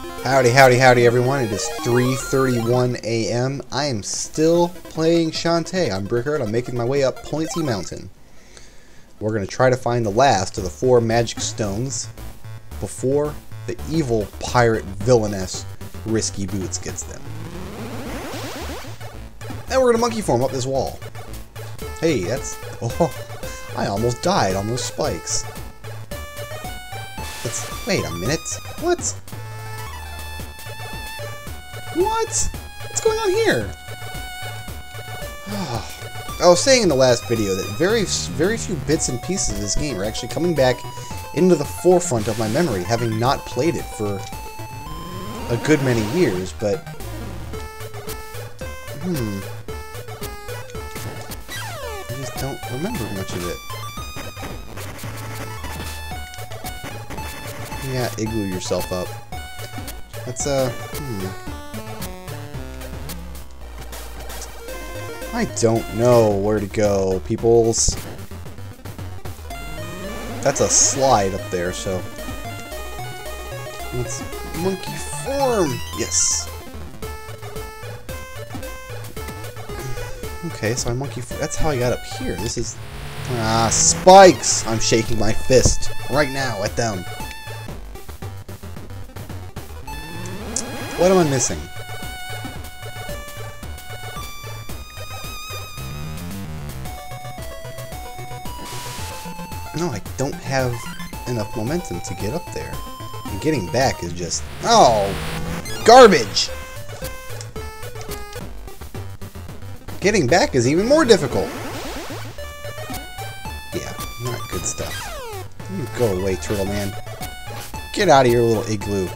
Howdy, howdy, howdy, everyone. It is 3.31 a.m. I am still playing Shantae. I'm Brickroad. I'm making my way up Pointy Mountain. We're going to try to find the last of the four magic stones before the evil pirate villainess Risky Boots gets them. And we're going to monkey form up this wall. Hey, that's... Oh, I almost died on those spikes. Let's... Wait a minute. What? What? What's going on here? I was saying in the last video that very, very few bits and pieces of this game are actually coming back into the forefront of my memory, having not played it for a good many years, but... Hmm... I just don't remember much of it. Yeah, igloo yourself up. That's, uh, hmm... I don't know where to go, peoples. That's a slide up there, so... Let's monkey form! Yes! Okay, so I monkey. That's how I got up here. This is... Ah, spikes! I'm shaking my fist right now at them. What am I missing? No, I don't have enough momentum to get up there. And getting back is just... Oh! Garbage! Getting back is even more difficult. Yeah, not good stuff. You go away, Turtle Man. Get out of your little igloo.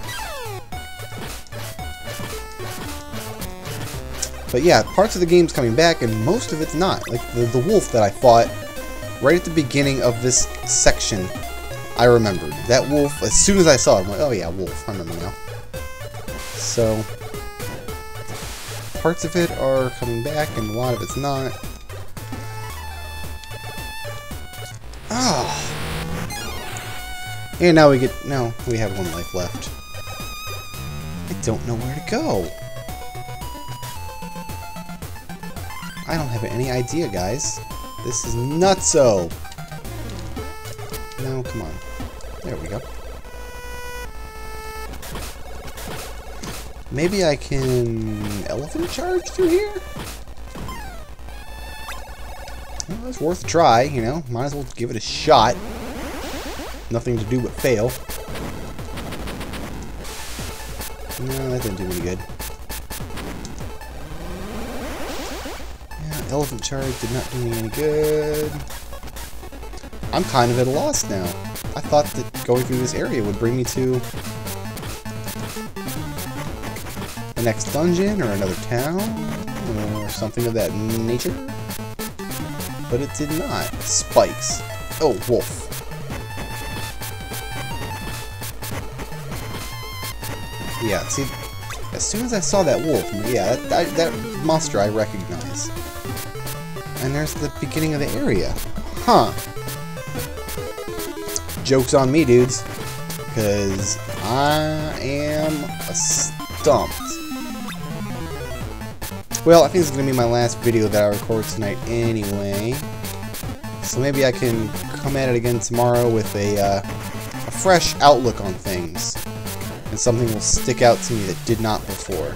But yeah, parts of the game's coming back, and most of it's not. Like the, the wolf that I fought right at the beginning of this section, I remembered. That wolf, as soon as I saw it, I'm like, oh yeah, wolf, I remember now. So, parts of it are coming back, and a lot of it's not. Ah! Oh. And now we get, now we have one life left. I don't know where to go. I don't have any idea, guys. This is nutso! No, come on. There we go. Maybe I can elephant charge through here? Well, it's worth a try, you know. Might as well give it a shot. Nothing to do but fail. No, that didn't do any good. Elephant charge did not do me any good. I'm kind of at a loss now. I thought that going through this area would bring me to the next dungeon or another town or something of that nature. But it did not. Spikes. Oh, wolf. Yeah, see, as soon as I saw that wolf, yeah, that, that, that monster I recognize. And there's the beginning of the area. Huh. Joke's on me, dudes. Because I am stumped. Well, I think this is going to be my last video that I record tonight anyway. So maybe I can come at it again tomorrow with a, uh, a fresh outlook on things. And something will stick out to me that did not before.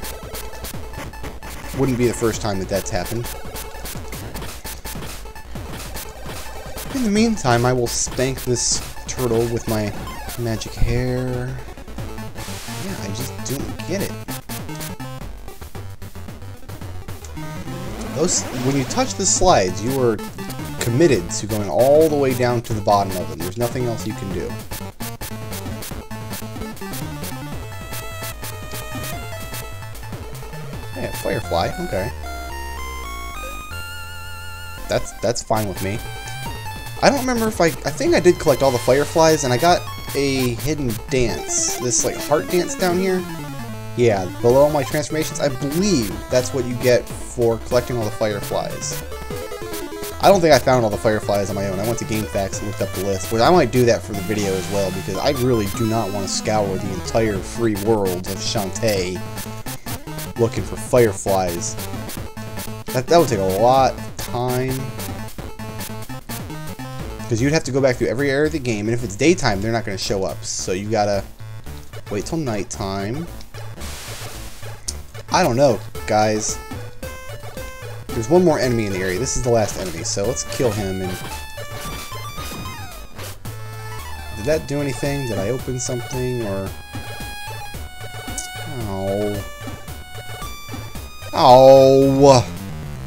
Wouldn't be the first time that that's happened. In the meantime, I will spank this turtle with my magic hair. Yeah, I just don't get it. Those, when you touch the slides, you are committed to going all the way down to the bottom of them. There's nothing else you can do. Yeah, Firefly, okay. That's that's fine with me. I don't remember if I... I think I did collect all the fireflies, and I got a hidden dance. This, like, heart dance down here. Yeah, below my transformations. I believe that's what you get for collecting all the fireflies. I don't think I found all the fireflies on my own. I went to GameFAQs and looked up the list, but I might do that for the video as well because I really do not want to scour the entire free world of Shantae looking for fireflies. That, that would take a lot of time. Because you'd have to go back through every area of the game, and if it's daytime, they're not going to show up. So you gotta wait till nighttime. I don't know, guys. There's one more enemy in the area. This is the last enemy, so let's kill him and... Did that do anything? Did I open something, or... Oh... Oh...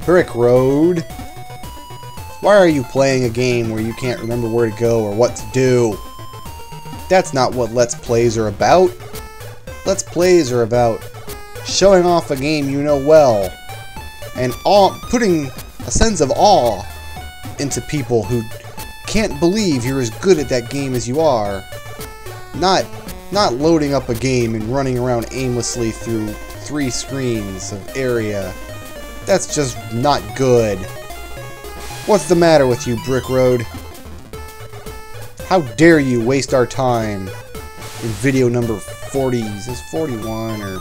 Brick Road! Why are you playing a game where you can't remember where to go or what to do? That's not what Let's Plays are about. Let's Plays are about showing off a game you know well and awe, putting a sense of awe into people who can't believe you're as good at that game as you are. Not, not loading up a game and running around aimlessly through three screens of area. That's just not good. What's the matter with you, Brick Road? How dare you waste our time in video number 40? Is this 41 or...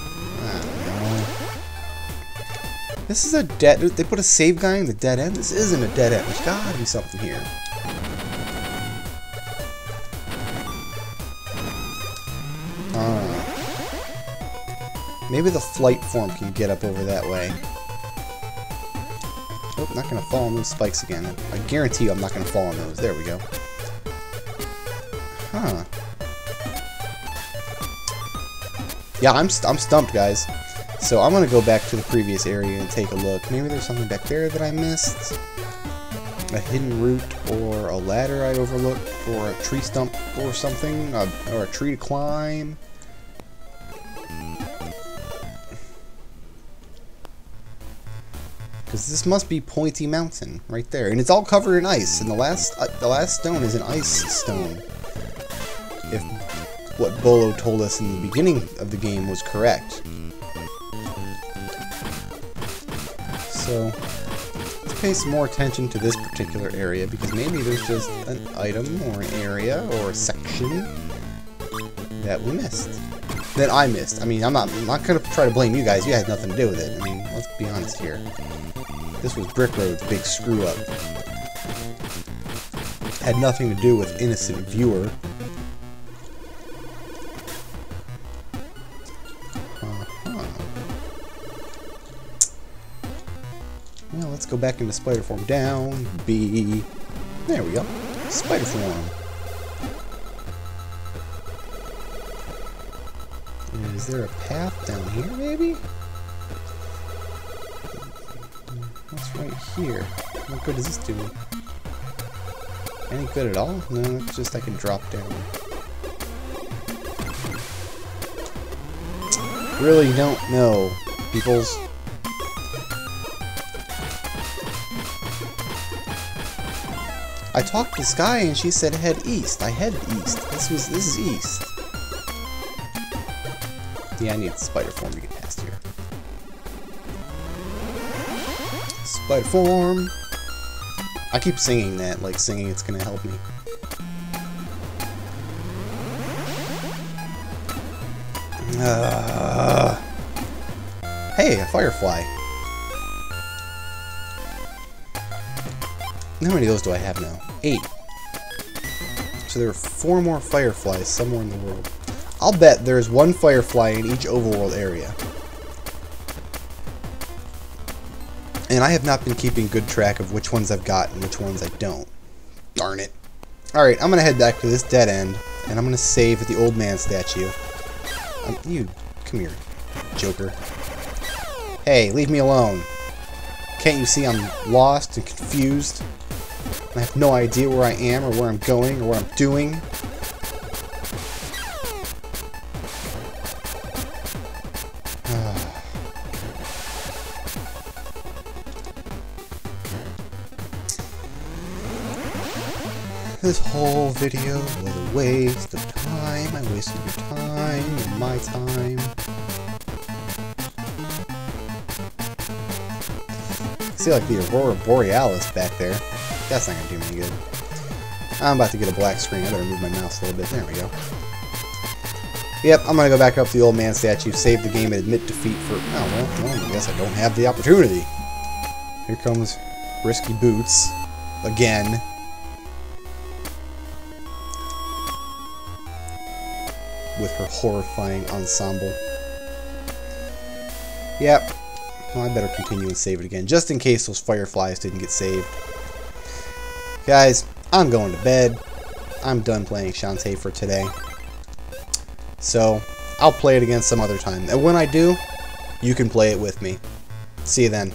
This is a dead... They put a save guy in the dead end? This isn't a dead end. There's gotta be something here. Uh, maybe the flight form can get up over that way. Oh, not gonna fall on those spikes again. I guarantee you I'm not gonna fall on those. There we go. Huh. Yeah, I'm, st I'm stumped, guys. So I'm to go back to the previous area and take a look. Maybe there's something back there that I missed. A hidden route or a ladder I overlooked or a tree stump or something. Uh, or a tree to climb. Because this must be Pointy Mountain right there. And it's all covered in ice. And the last, uh, the last stone is an ice stone. If what Bolo told us in the beginning of the game was correct. So, let's pay some more attention to this particular area, because maybe there's just an item, or an area, or a section that we missed. That I missed. I mean, I'm not, I'm not to try to blame you guys. You had nothing to do with it. I mean, let's be honest here. This was Brick Road's big screw-up. Had nothing to do with innocent viewer. Uh -huh. Well, let's go back into spider form. Down, B. There we go. Spider form. Is there a path down here, maybe? Right here? What good does this do me? Any good at all? No, it's just I can drop down. Really don't know, peoples. I talked to Sky and she said head east. I head east. This was this is east. Yeah, I need spider form to get Spider form. I keep singing that, like singing it's gonna help me. Uh, hey, a firefly. How many of those do I have now? Eight. So there are four more fireflies somewhere in the world. I'll bet there's one firefly in each overworld area. And I have not been keeping good track of which ones I've got and which ones I don't. Darn it. Alright, I'm going to head back to this dead end, and I'm going to save the old man statue. Um, you, come here, Joker. Hey, leave me alone. Can't you see I'm lost and confused? I have no idea where I am or where I'm going or what I'm doing. This whole video was a waste of time. I wasted your time and my time. I see like the Aurora Borealis back there. That's not gonna do me any good. I'm about to get a black screen. I better move my mouse a little bit. There we go. Yep, I'm gonna go back up the old man statue, save the game, and admit defeat for... Oh, well, well, I guess I don't have the opportunity. Here comes Risky Boots. Again. With her horrifying ensemble. Yep. Well, I better continue and save it again, just in case those fireflies didn't get saved. Guys, I'm going to bed. I'm done playing Shantae for today. So, I'll play it again some other time. And when I do, you can play it with me. See you then.